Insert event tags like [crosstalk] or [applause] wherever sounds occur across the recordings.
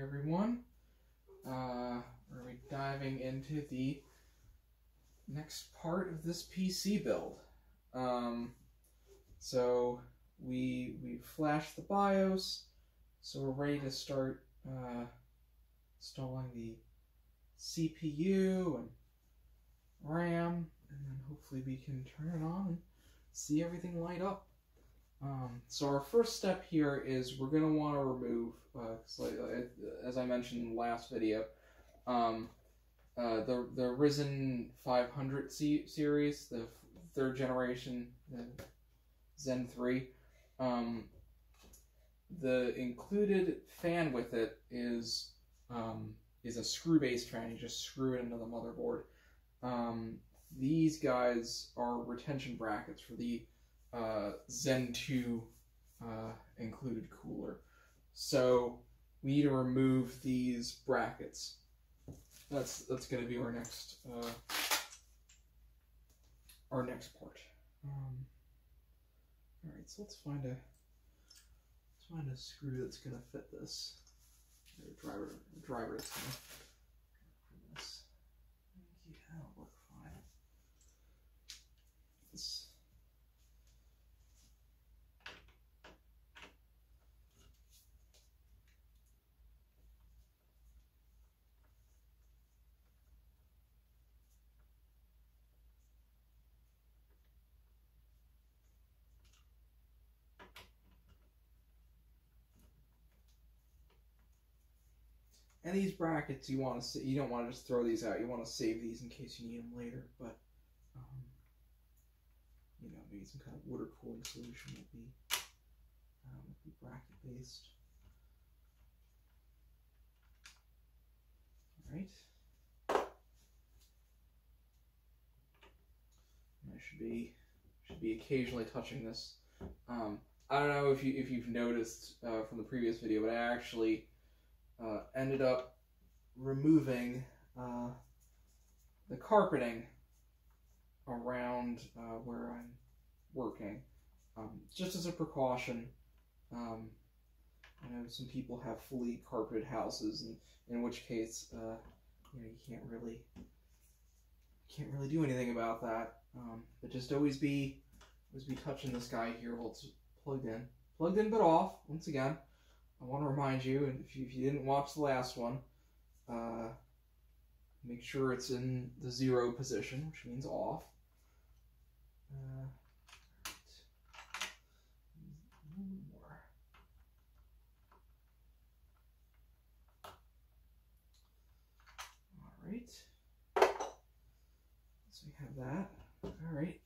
everyone. Uh, we're going to be diving into the next part of this PC build. Um, so we we flashed the BIOS, so we're ready to start uh, installing the CPU and RAM, and then hopefully we can turn it on and see everything light up. Um, so our first step here is we're going to want to remove, uh, like, uh, as I mentioned in the last video, um, uh, the the Ryzen 500 C- series, the third generation, the Zen 3. Um, the included fan with it is um, is a screw based fan. You just screw it into the motherboard. Um, these guys are retention brackets for the uh, Zen 2 uh, included cooler. So we need to remove these brackets. That's that's going to be our next uh, our next part. Um, all right, so let's find a let's find a screw that's going to fit this. Or driver driver that's going to fit this. Yeah, that'll work fine. This. And these brackets, you want to you don't want to just throw these out. You want to save these in case you need them later. But um, you know, maybe some kind of water cooling solution would be um, would be bracket based. All right. I should be should be occasionally touching this. Um, I don't know if you if you've noticed uh, from the previous video, but I actually uh, ended up removing uh, the carpeting around uh, where I'm working, um, just as a precaution. Um, I know some people have fully carpeted houses, and in which case, uh, you know, you can't really can't really do anything about that. Um, but just always be always be touching this guy here while it's plugged in, plugged in but off. Once again. I want to remind you, and if you, if you didn't watch the last one, uh, make sure it's in the zero position, which means off. Uh, All right. So we have that. All right.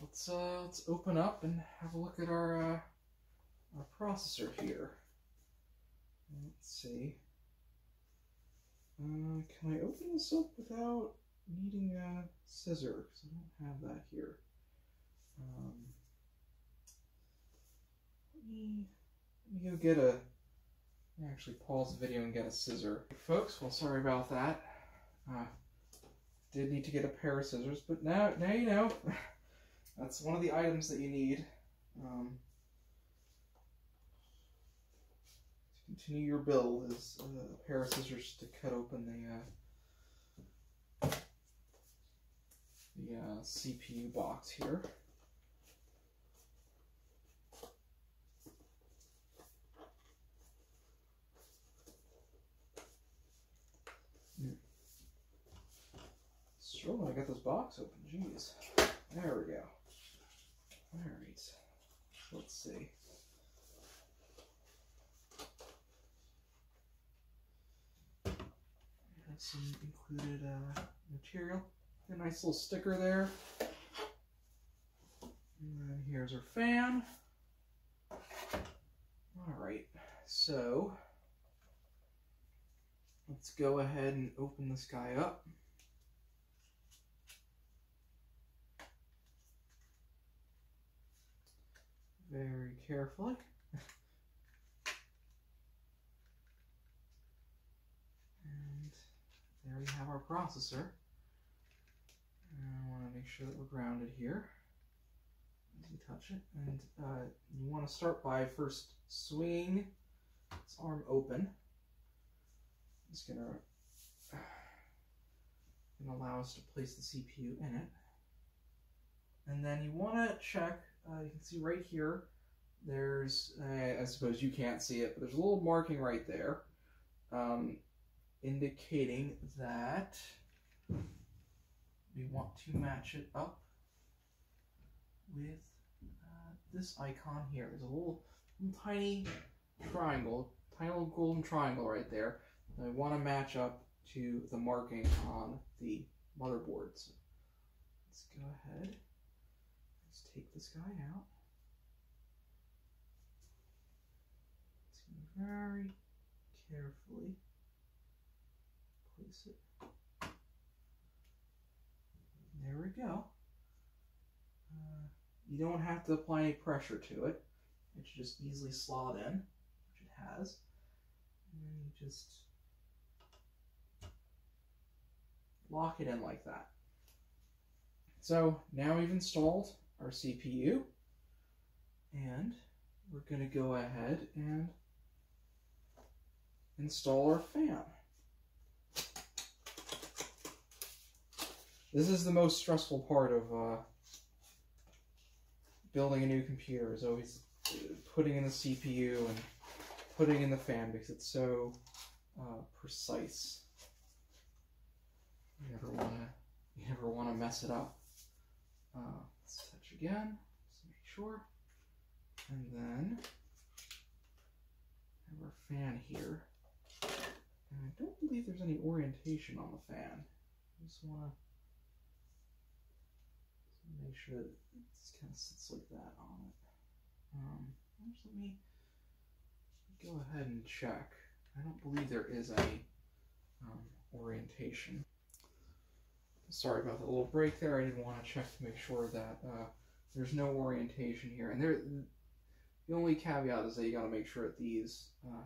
Let's uh, let's open up and have a look at our uh, our processor here. Let's see. Uh, can I open this up without needing a scissor? Because I don't have that here. Um, let me let me go get a. Actually pause the video and get a scissor, folks. Well, sorry about that. Uh, did need to get a pair of scissors, but now now you know. [laughs] That's one of the items that you need. Um, continue your build is uh, a pair of scissors to cut open the uh, the uh, CPU box here. Sure, when I got this box open, jeez. There we go. Alright, let's see. Some included uh, material. A nice little sticker there. And then here's our fan. Alright, so let's go ahead and open this guy up. Very carefully. There we have our processor. And I want to make sure that we're grounded here touch it. And uh, you want to start by first swinging this arm open. It's gonna, [sighs] allow us to place the CPU in it. And then you want to check, uh, you can see right here, there's, I suppose you can't see it, but there's a little marking right there um, indicating that we want to match it up with uh, this icon here. There's a little, little tiny triangle, tiny little golden triangle right there. And I want to match up to the marking on the motherboard. So let's go ahead. Let's take this guy out. Very carefully it. There we go. Uh, you don't have to apply any pressure to it. It should just easily slot in, which it has. And then you just lock it in like that. So now we've installed our CPU and we're going to go ahead and install our fan. This is the most stressful part of uh, building a new computer is always putting in the CPU and putting in the fan because it's so uh, precise. You never want to you never want to mess it up. Uh, let's touch again, just make sure, and then have our fan here. And I don't believe there's any orientation on the fan. I just want to make sure that it kind of sits like that on it. Um, let me go ahead and check. I don't believe there is any um, orientation. Sorry about the little break there. I didn't want to check to make sure that uh, there's no orientation here. And there, the only caveat is that you got to make sure that these uh,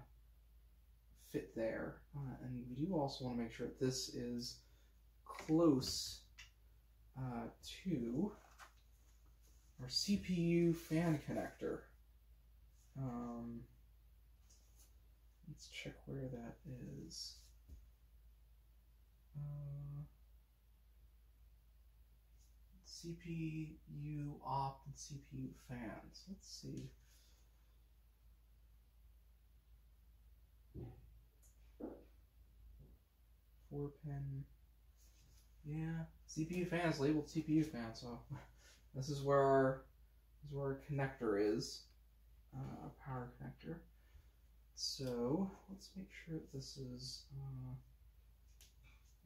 fit there. Uh, and we do also want to make sure that this is close uh, to our CPU fan connector. Um, let's check where that is. Uh, CPU op and CPU fans. Let's see. Four pin. Yeah, CPU fan is labeled CPU fan, so [laughs] this is where our this is where our connector is, uh, a power connector. So let's make sure that this is. Uh,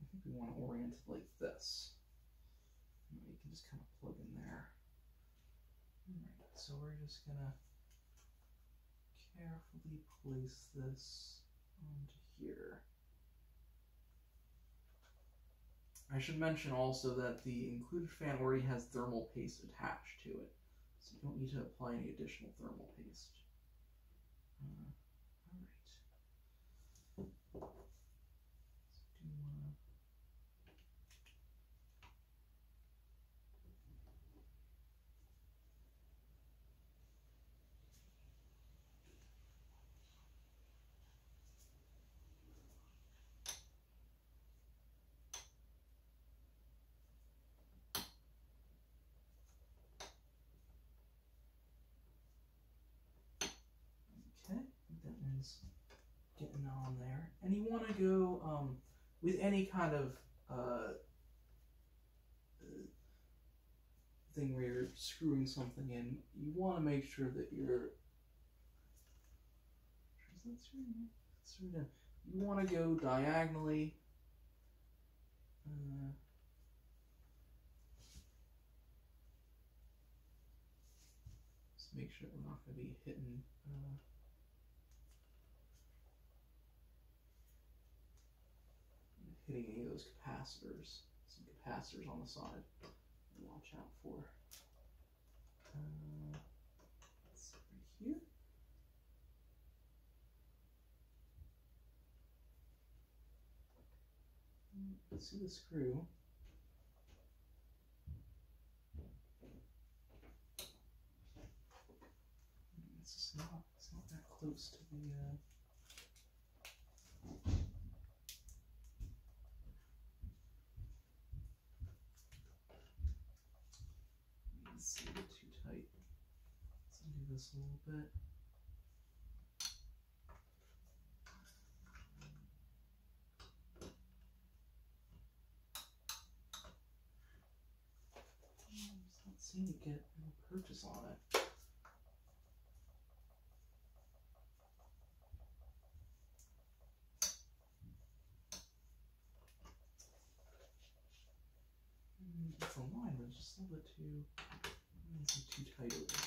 I think we want to orient it like this. You can just kind of plug in there. Alright, so we're just gonna carefully place this onto here. I should mention also that the included fan already has thermal paste attached to it, so you don't need to apply any additional thermal paste. Uh, Alright. Do, uh, Okay, I means getting on there. And you want to go um, with any kind of uh, uh, thing where you're screwing something in. You want to make sure that you're. Is. You want to go diagonally. Uh, just make sure we're not going to be hitting. Uh, hitting any of those capacitors. Some capacitors on the side. to Watch out for. Uh, let's here. Mm, See the screw. It's not. It's not that close to the. Uh, Let's see, too tight. Let's undo this a little bit. Just not seem to get a purchase on it. Mm, It's but just a little bit too, too tight over there.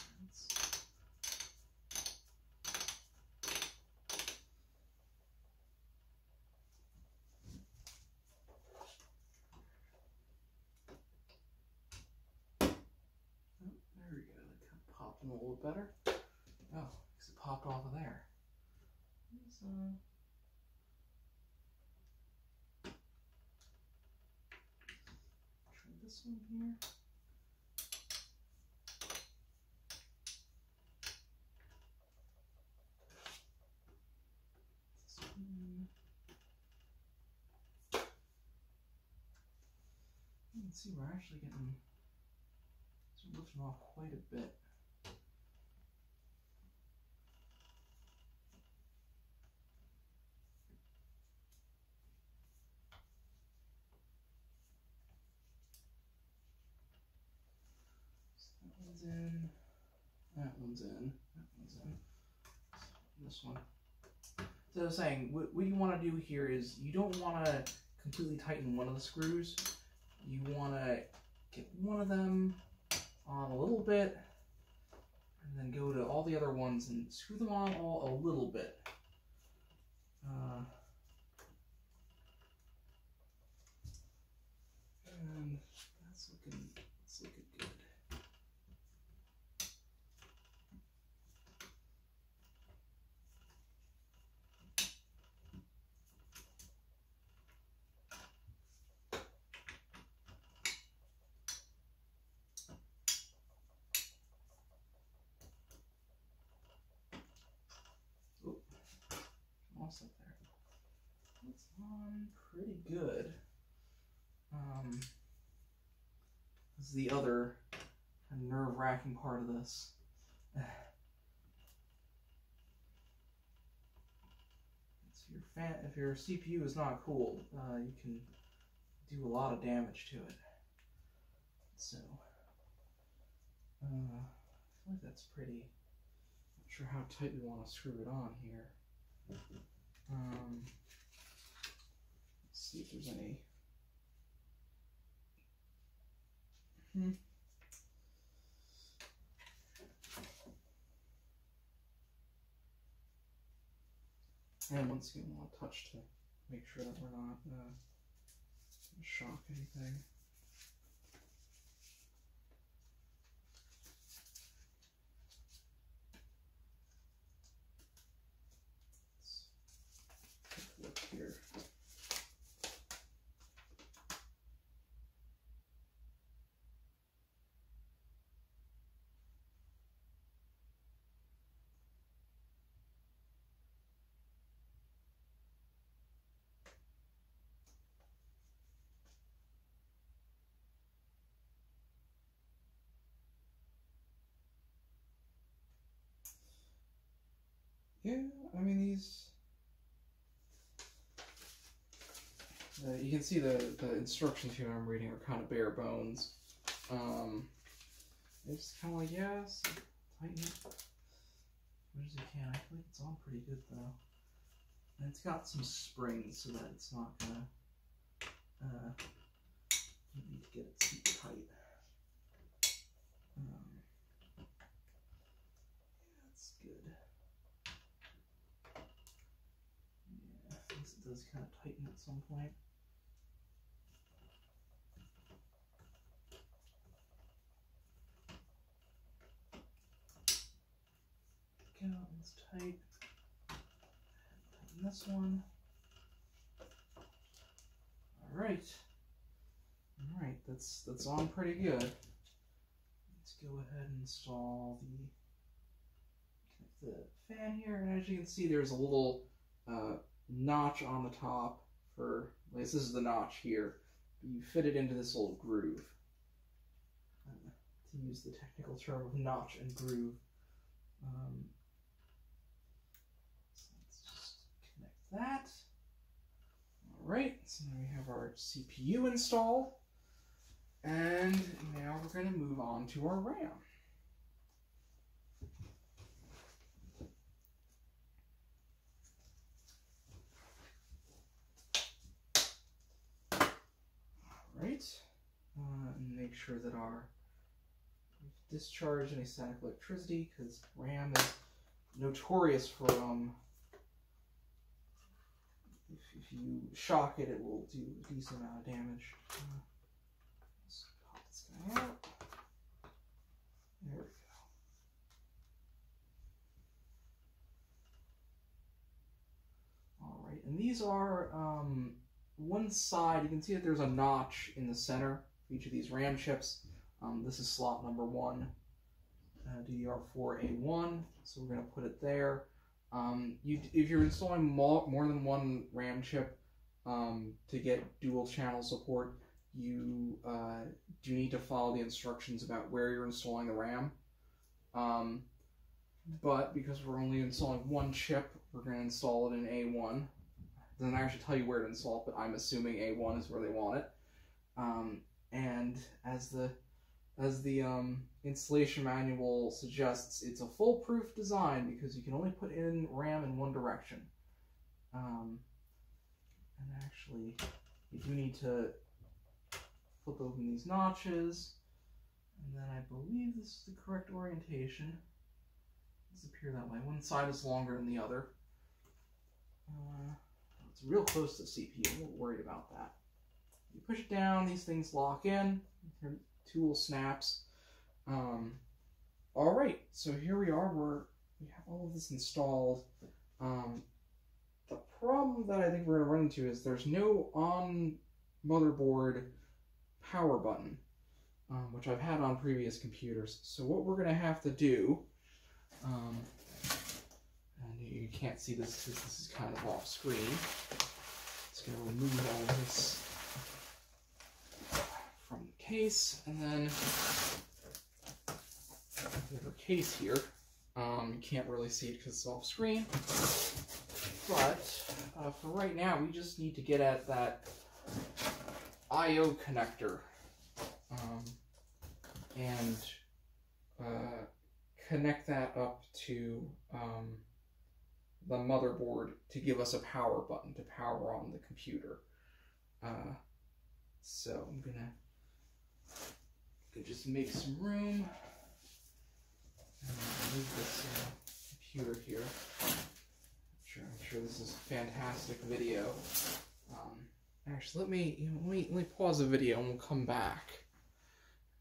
Oh, we go. That kind of popped a little better. Oh, because it popped off of there. Let's, uh, try this one here. See we're actually getting it's lifting off quite a bit. So that one's in. That one's in. That one's in. This one. So I was saying, what, what you want to do here is you don't want to completely tighten one of the screws. You want to get one of them on a little bit, and then go to all the other ones and screw them on all a little bit. Uh, and that's looking, that's looking good. Lost it there. That's on pretty good. Um, this is the other nerve wracking part of this. [sighs] So your fan, if your CPU is not cooled, uh, you can do a lot of damage to it. So, uh, I feel like that's pretty. Not sure how tight we want to screw it on here. Um, see if there's any. Hmm. And once again, we'll touch to make sure that we're not uh, shock anything. Let's take a look here. Yeah, I mean these. Uh, you can see the the instructions here I'm reading are kind of bare bones. Um, it's kind of like yes, tighten it as much as you can. I feel like it's on pretty good though, and it's got some springs so that it's not gonna. Uh, you need to get it tight. Um, yeah, that's good. Yeah, Does kind of tighten at some point. Go, it's tight. Tighten this one. All right. All right, that's that's on pretty good. Let's go ahead and install the the fan here, and as you can see, there's a little uh, notch on the top for, this is the notch here. You fit it into this little groove uh, to use the technical term of notch and groove. Um, so let's just connect that. All right, so now we have our CPU installed. And now we're going to move on to our RAM. Right? Uh, and make sure that our discharge any static electricity because RAM is notorious for um if, if you shock it, it will do a decent amount of damage. Uh, let's pop this guy out. There we go. All right, and these are um, one side, you can see that there's a notch in the center for each of these RAM chips. Um, this is slot number one, uh, DDR4A1, so we're going to put it there. Um, you, if you're installing more, more than one RAM chip um, to get dual channel support, you uh, do need to follow the instructions about where you're installing the RAM. Um, but because we're only installing one chip, we're going to install it in A1 doesn't actually tell you where to install but I'm assuming A1 is where they want it. Um, and as the as the um, installation manual suggests, it's a foolproof design because you can only put in RAM in one direction. Um, and actually, you do need to flip open these notches, and then I believe this is the correct orientation. Disappear that way. One side is longer than the other. Uh, real close to the CPU. I'm worried about that. You push it down, these things lock in. Tool snaps. Um, all right, so here we are. We're we have all of this installed. Um, the problem that I think we're going to run into is there's no on motherboard power button, um, which I've had on previous computers. So what we're going to have to do, um, you can't see this because this is kind of off screen. Just gonna remove all this from the case, and then have our case here. Um, you can't really see it because it's off screen, but uh, for right now, we just need to get at that I/O connector um, and uh, connect that up to um, the motherboard to give us a power button to power on the computer. Uh, so I'm gonna, gonna just make some room and move this uh, computer here. I'm sure, I'm sure this is a fantastic video. Um, actually, let me, you know, let me let me pause the video and we'll come back,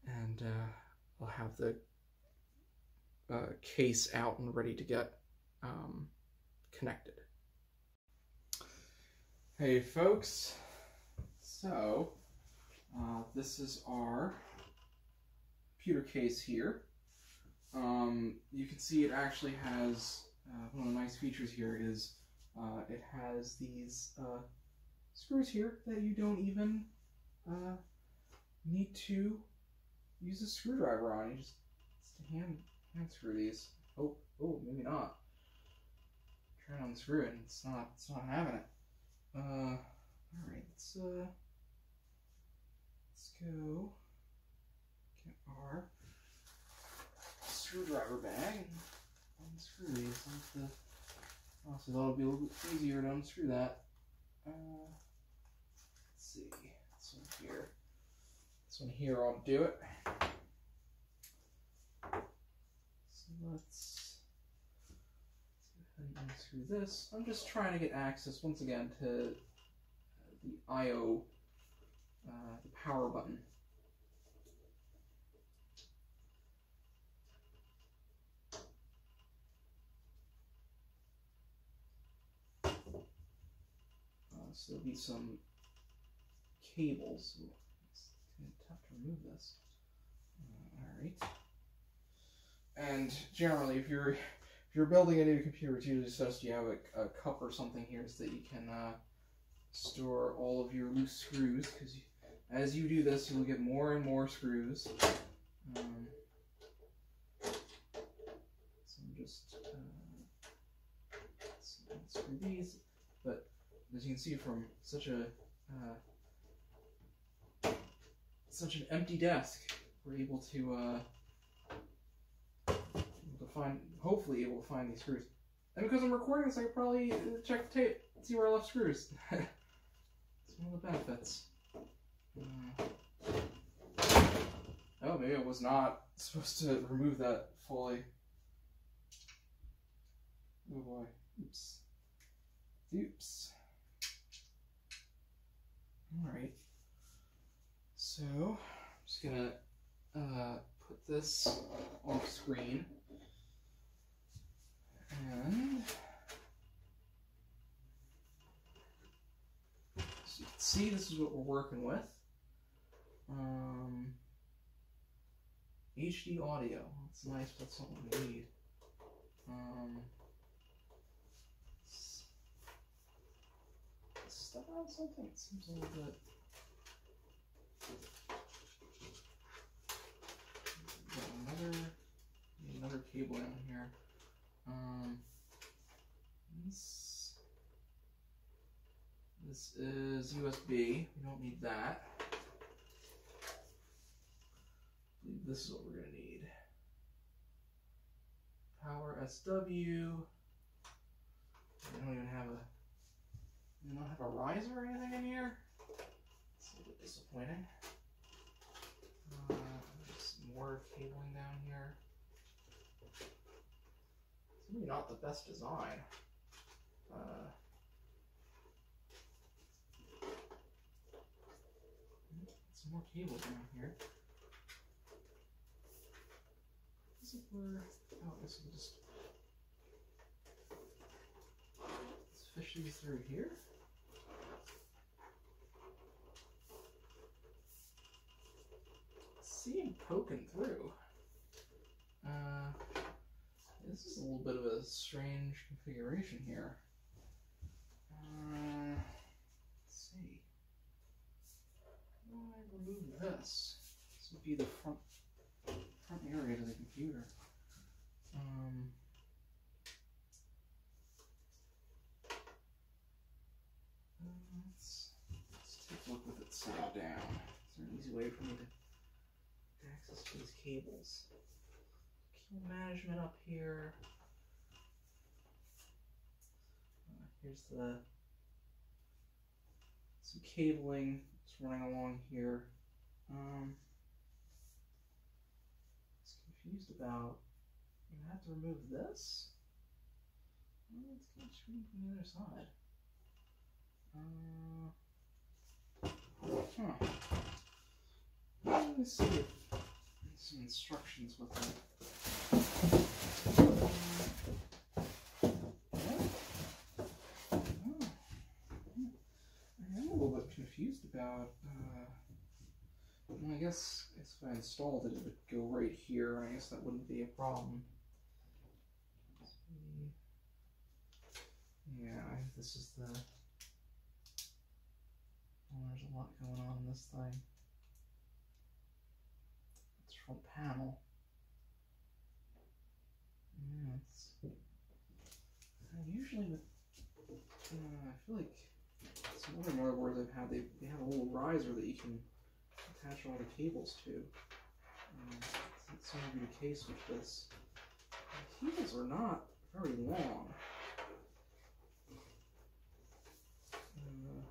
and uh, I'll have the uh, case out and ready to get. Um, connected. Hey folks, so uh, this is our computer case here. Um, you can see it actually has, uh, one of the nice features here is uh, it has these uh, screws here that you don't even uh, need to use a screwdriver on. You just, hand, hand screw these. Oh, oh, maybe not unscrew it and it's not it's not having it. Uh alright, let's uh let's go get our screwdriver bag and unscrew these. The also that'll be a little bit easier to unscrew that. Uh let's see. This one here. This one here to do it. So let's through this. I'm just trying to get access once again to the I/O, uh, the power button. Uh, so there'll be some cables. it's tough to remove this. Uh, all right. And generally, if you're if you're building a new computer, it's usually suggested you have a, a, cup or something here so that you can uh, store all of your loose screws. Because as you do this, you'll get more and more screws. Um, so I'm just uh, these. But as you can see from such a uh, such an empty desk, we're able to. Uh, find hopefully able to find these screws. And because I'm recording this, I could probably uh, check the tape, see where I left screws. [laughs] it's one of the benefits. Uh, oh, maybe I was not supposed to remove that fully. Oh boy. Oops. Oops. Alright. So, I'm just gonna uh, put this off screen. And so you can see this is what we're working with. Um, HD audio. That's nice, but that's something we need. Um, s- step on something. It seems a little bit. Another, another cable down here. Um, this, this is USB. We don't need that. This is what we're gonna need. Power SW. I don't even have a. I don't have a riser or anything in here. It's a little bit disappointing. Uh, more cabling down here. Maybe not the best design. Uh, some more cable down here. Is it where? Oh, I guess we just let's fish these through here. See him poking through. Uh, this is a little bit of a strange configuration here. Uh, let's see. How do I remove this? This would be the front front area to the computer. Um, let's, let's take a look with it settled down. Is there an easy way for me to access these cables? Management up here. Uh, here's the some cabling that's running along here. Um, I was confused about. You have to remove this. It's of shooting from the other side. Uh, huh. Let me see some instructions with. Oh. I am a little bit confused about. Uh, I guess if I installed it, it would go right here, I guess that wouldn't be a problem. Yeah, this is the. Oh, there's a lot going on in this thing. Front panel. It's. Uh, usually with. Uh, I feel like some other motherboards I've had, they, they have a little riser that you can attach all the cables to. Um, that seems to be the case with this. The cables are not very long. Uh,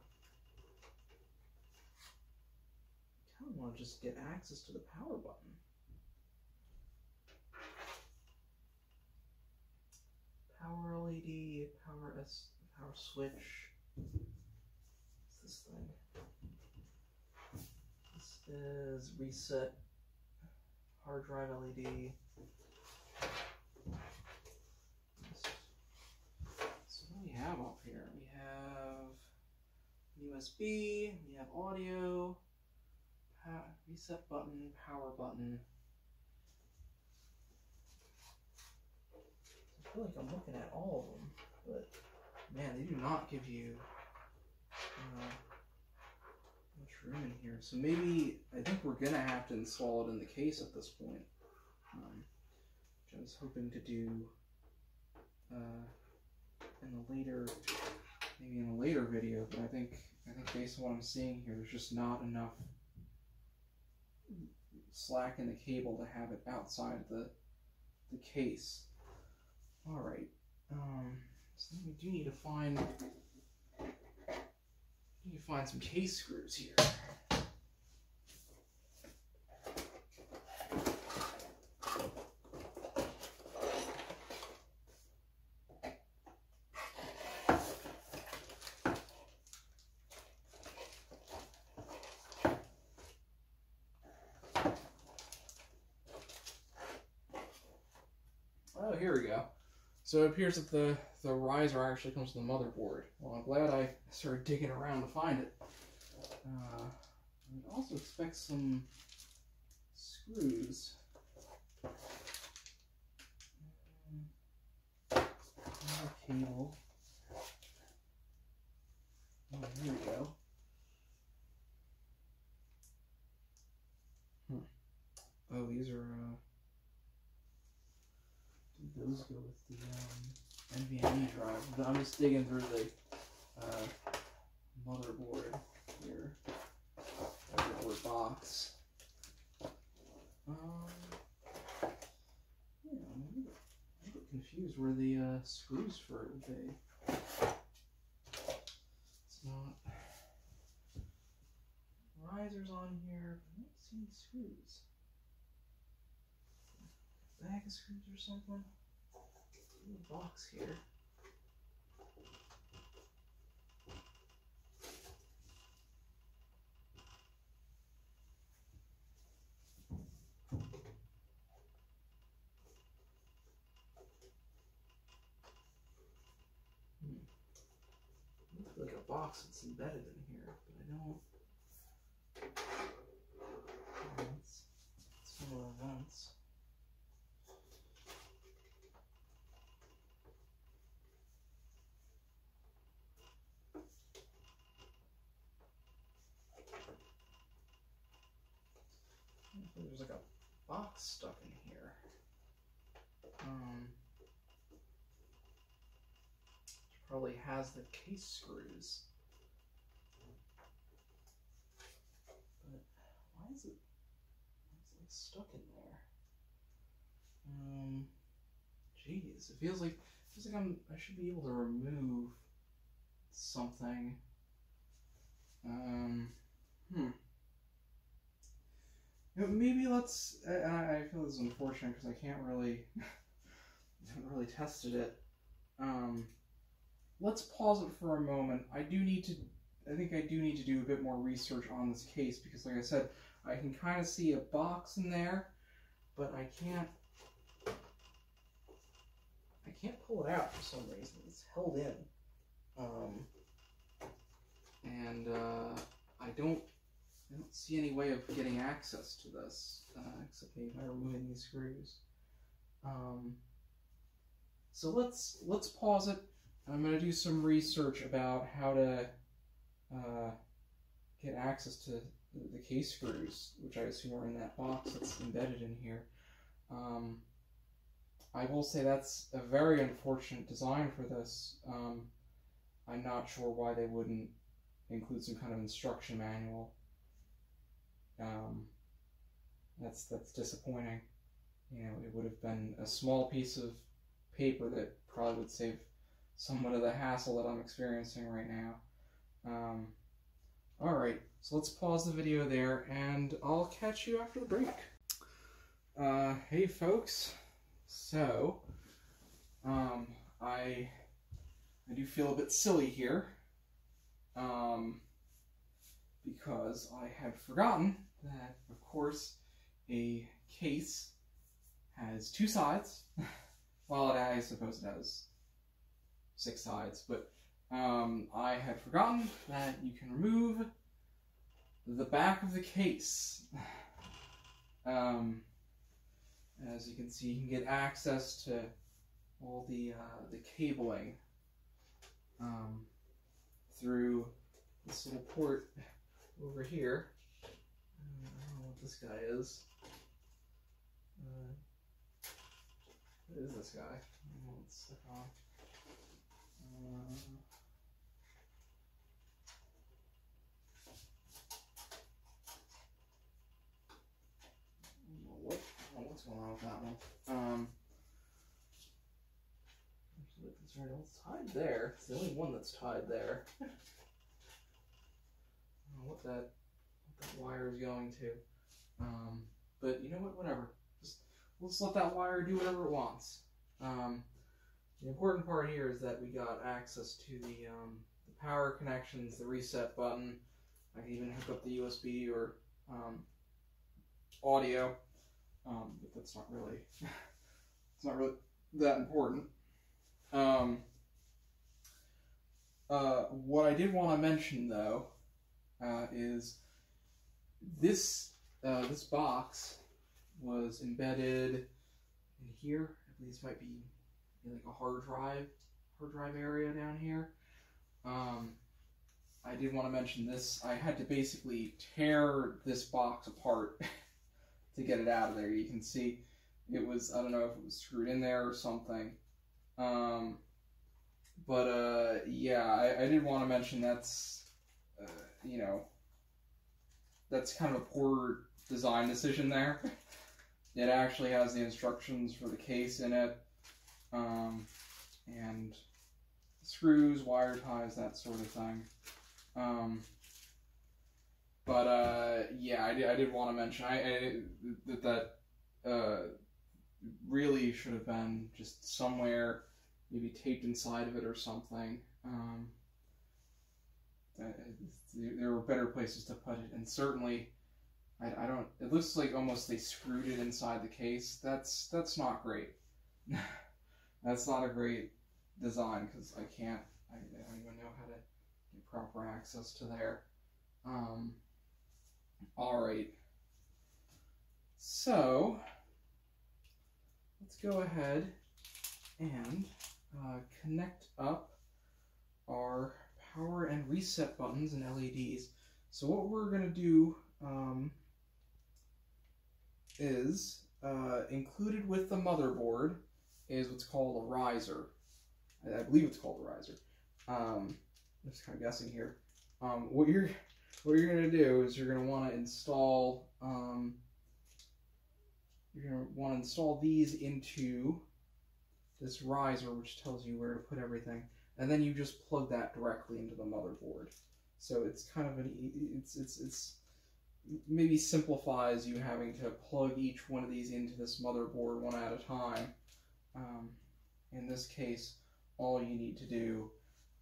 I kind of want to just get access to the power button. Power LED, power S, power switch. What's this thing? This is reset hard drive LED. So what do we have up here? We have USB, we have audio, reset button, power button. Feel like I'm looking at all of them, but man, they do not give you uh, much room in here. So maybe I think we're gonna have to install it in the case at this point, um, which I was hoping to do uh, in the later, maybe in a later video, but I think I think based on what I'm seeing here, there's just not enough slack in the cable to have it outside the the case. All right. Um, so we do need to find need to find some case screws here. Oh, here we go. So it appears that the, the riser actually comes from the motherboard. Well, I'm glad I started digging around to find it. Uh, I also expect some screws. Another cable. Oh, here we go. Hmm. Oh, these are, uh, those go with the um, NVMe drive? But I'm just digging through the uh, motherboard here, motherboard box. Um, yeah, I'm a bit, confused where the uh, screws for it would be. It's not risers on here, I don't see any screws bag of screws or something. Box here. Hmm. Looks like a box that's embedded in here, but I don't. Vents. Some of the vents. There's like stuck in here. Um, probably has the case screws. But why is it? Why is it stuck in there? Um, jeez, it feels like feels like I'm. I should be able to remove something. Um, hmm. Maybe let's. And I, I feel this is unfortunate because I can't really, [laughs] haven't really tested it. Um, let's pause it for a moment. I do need to. I think I do need to do a bit more research on this case because, like I said, I can kind of see a box in there, but I can't. I can't pull it out for some reason. It's held in. Um, and uh, I don't I don't see any way of getting access to this, uh, except maybe by removing these screws. Um, so let's let's pause it. I'm going to do some research about how to uh, get access to the, case screws, which I assume are in that box that's embedded in here. Um, I will say that's a very unfortunate design for this. Um, I'm not sure why they wouldn't include some kind of instruction manual. Um, that's that's disappointing. You know, it would have been a small piece of paper that probably would save somewhat of the hassle that I'm experiencing right now. Um, all right, so let's pause the video there, and I'll catch you after the break. Uh, hey, folks. So, um, I I do feel a bit silly here, um, because I had forgotten that, of course, a case has two sides. [laughs] well, I suppose it has six sides, but um, I had forgotten that you can remove the back of the case. [sighs] Um, as you can see, you can get access to all the uh, the cabling um, through this little port over here. I don't know what this guy is. Uh, what is this guy? I don't know what's on. Uh, what? Oh, what's going on with that one? Um, actually, concerned. Well, it's tied there. It's the only one that's tied there. [laughs] I don't know what that what that wire is going to. Um, but you know what? Whatever. Just let's let that wire do whatever it wants. Um, the important part here is that we got access to the um, the power connections, the reset button. I can even hook up the USB or um, audio, um, but that's not really [laughs] it's not really that important. Um, uh, what I did want to mention though uh, is this uh, this box was embedded in here. I believe this might be like a hard drive hard drive area down here. Um, I did want to mention this. I had to basically tear this box apart [laughs] to get it out of there. You can see it was, I don't know if it was screwed in there or something. Um, but uh, yeah, I, I did want to mention that's, uh, you know, that's kind of a poor design decision there. it actually has the instructions for the case in it, um, and screws, wire ties, that sort of thing. Um, but uh, yeah, I did, I did want to mention I, I that that uh, really should have been just somewhere, maybe taped inside of it or something. Um, there were better places to put it, and certainly, I, I don't. It looks like almost they screwed it inside the case. That's that's not great. [laughs] that's not a great design because I can't. I, I don't even know how to get proper access to there. Um, all right. So let's go ahead and uh, connect up our power and reset buttons and LEDs. So what we're going to do um, is uh, included with the motherboard is what's called a riser. I, believe it's called a riser. Um, I'm just kind of guessing here. Um, what you're what you're gonna do is you're gonna want to install um, you're gonna want to install these into this riser, which tells you where to put everything, and then you just plug that directly into the motherboard. So it's kind of an it's it's it's maybe simplifies you having to plug each one of these into this motherboard one at a time. Um, in this case, all you need to do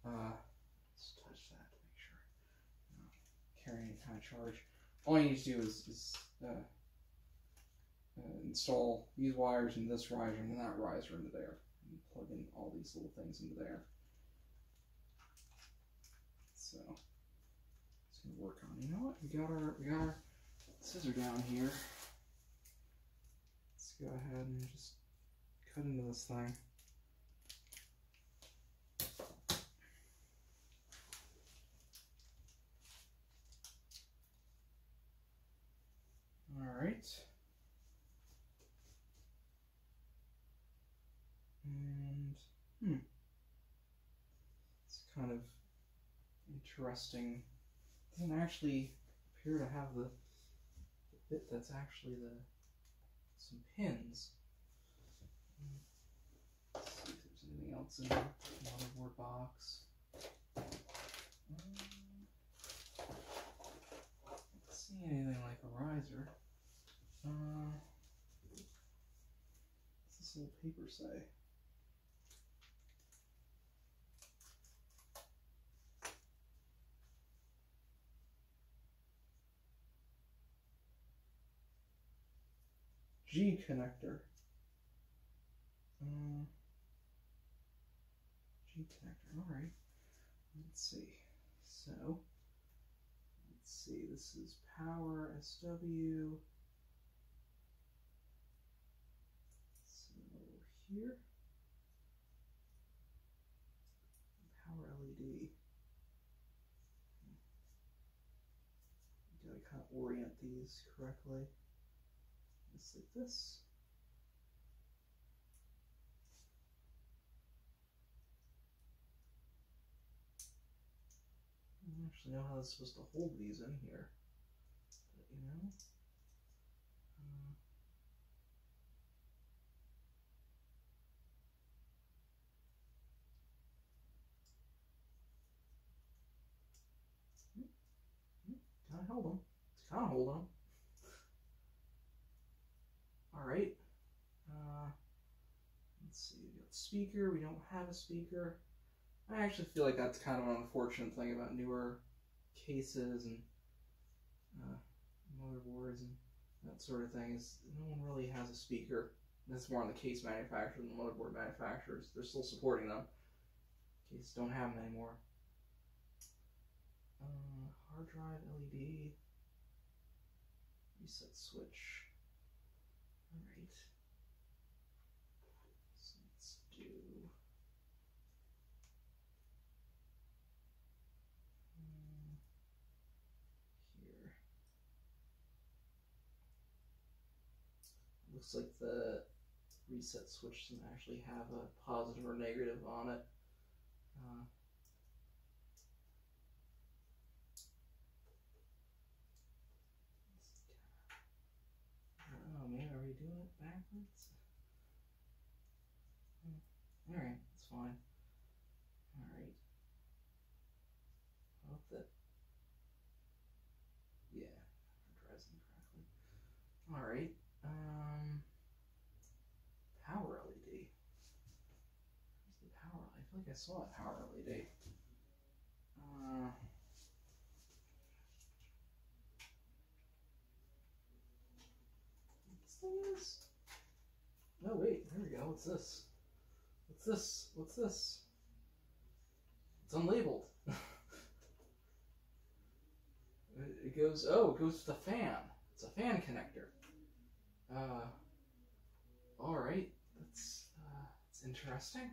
uh, carry any kind of charge. All you need to do is, is uh, uh, install these wires in this riser and that riser into there. And plug in all these little things into there. So gonna work on. You know what? We got our we got our scissor down here. Let's go ahead and just cut into this thing. All right. And, hmm. It's kind of interesting. Doesn't actually appear to have the, the bit that's actually the some pins. Let's see if there's anything else in the motherboard box. Um, see anything like a riser. Uh, what's this little paper say? G connector. Uh, G connector, alright. Let's see. So, let's see, this is power SW. So here. Power LED. You gotta kind of orient these correctly. Just like this. I actually know how I'm supposed to hold these in here. But, you know. Uh, kind of held them. Kind of holding them. Right. Uh, let's see. We got speaker. We don't have a speaker. I actually feel like that's kind of an unfortunate thing about newer cases and uh, motherboards and that sort of thing is no one really has a speaker. That's more on the case manufacturer than the motherboard manufacturers. They're still supporting them. Cases don't have them anymore. Uh, hard drive LED reset switch. All right. So let's do. um, Here. Looks like the reset switch doesn't actually have a positive or negative on it. Uh, I don't know, maybe are we doing it backwards? Hmm, Alright, that's fine. Alright. Hope that. Yeah, them correctly. Alright, um. Power LED. Where's the power? I feel like I saw a power LED. Uh. This thing is. No, wait. There we go. What's this? What's this? What's this? It's unlabeled. [laughs] It- goes. Oh, it goes to the fan. It's a fan connector. Uh. All right. That's uh, that's interesting.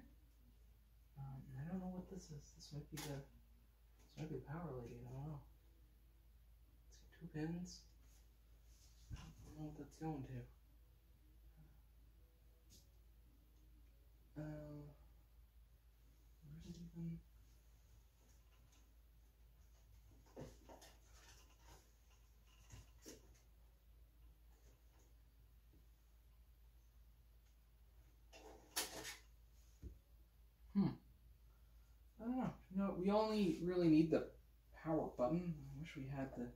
Um, I don't know what this is. This might be the. This might be the power LED. I don't know. It's two pins. I don't know what that's going to. It? I don't know. No, we only really need the power button. I wish we had the.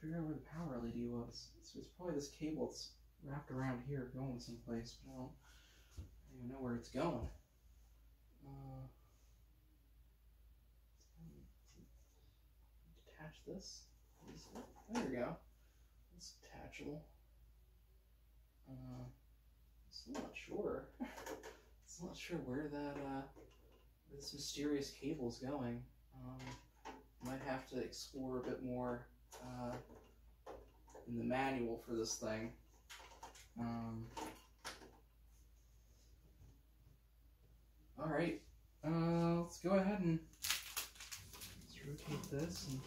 Figure out where the power LED was. It's, it's probably this cable that's wrapped around here going someplace, but I don't, don't even know where it's going. Uh, detach this. There we go. It's detachable. Uh, still not sure. [laughs] Still not sure where that uh, this mysterious cable is going. Um, might have to explore a bit more uh, in the manual for this thing. Um, all right, uh, let's go ahead and let's rotate this and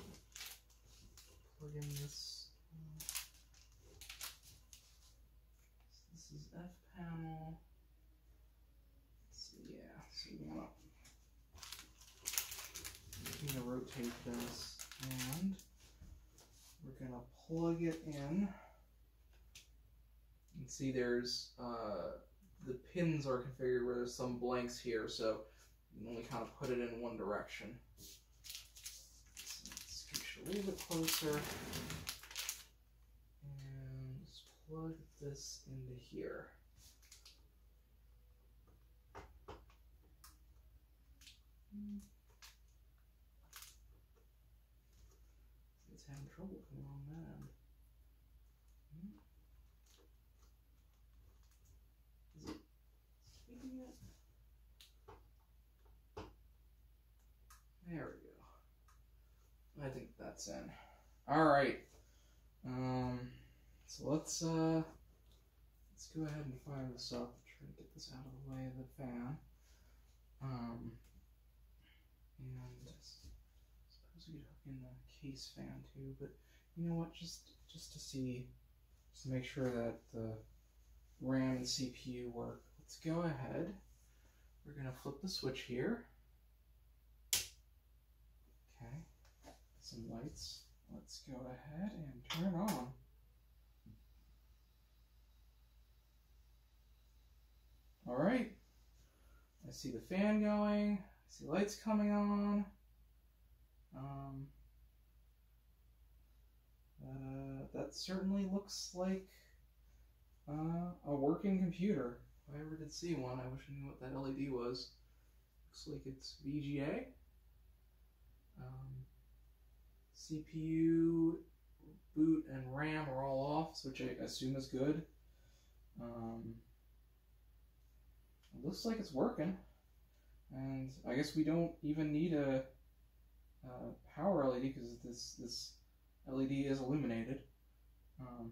plug in this. this is F panel. Let's yeah, so we want to gonna rotate this and we're gonna plug it in. You can see there's uh, the pins are configured where there's some blanks here, so you can only kind of put it in one direction. Let's scooch a little bit closer and just plug this into here. It's having trouble coming on that end. Hmm? Is it speaking it? There we go. I think that's in. Alright. Um so let's uh let's go ahead and fire this up. Try to get this out of the way of the fan. Um and I suppose we could hook in the case fan too, but you know what, just just to see just to make sure that the RAM and CPU work, let's go ahead. We're gonna flip the switch here. Okay. Some lights. Let's go ahead and turn on. All right. I see the fan going. I see lights coming on. Um, uh, that certainly looks like uh, a working computer. If I ever did see one, I wish I knew what that LED was. Looks like it's VGA. Um, CPU, boot, and RAM are all off, which I assume is good. Um, looks like it's working. And I guess we don't even need a, a power LED because this this LED is illuminated. Um,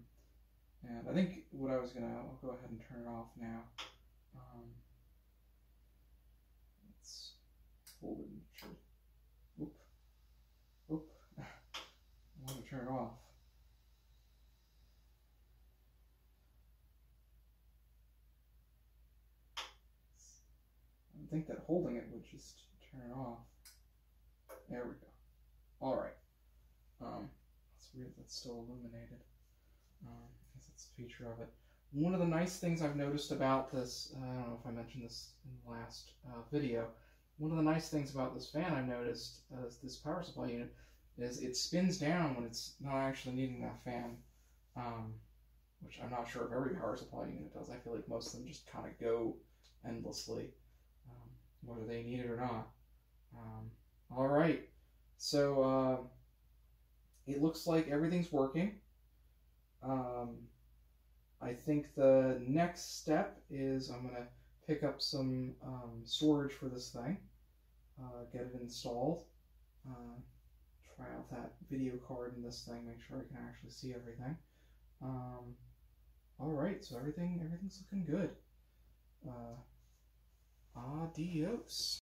and I think what I was gonna, I'll go ahead and turn it off now. Um, let's hold it. Should, whoop, whoop. I want to turn off. I think that holding it would just turn it off. There we go. All right. Um, it's weird that's still illuminated. Um, a feature of it. One of the nice things I've noticed about this, I don't know if I mentioned this in the last uh, video, one of the nice things about this fan I've noticed, uh, this power supply unit, is it spins down when it's not actually needing that fan, um, which I'm not sure if every power supply unit does. I feel like most of them just kind of go endlessly whether they need it or not. Um, all right, so uh, it looks like everything's working. Um, I think the next step is I'm going to pick up some um, storage for this thing, uh, get it installed, uh, try out that video card in this thing, make sure I can actually see everything. Um, all right, so everything everything's looking good. Uh, Adios.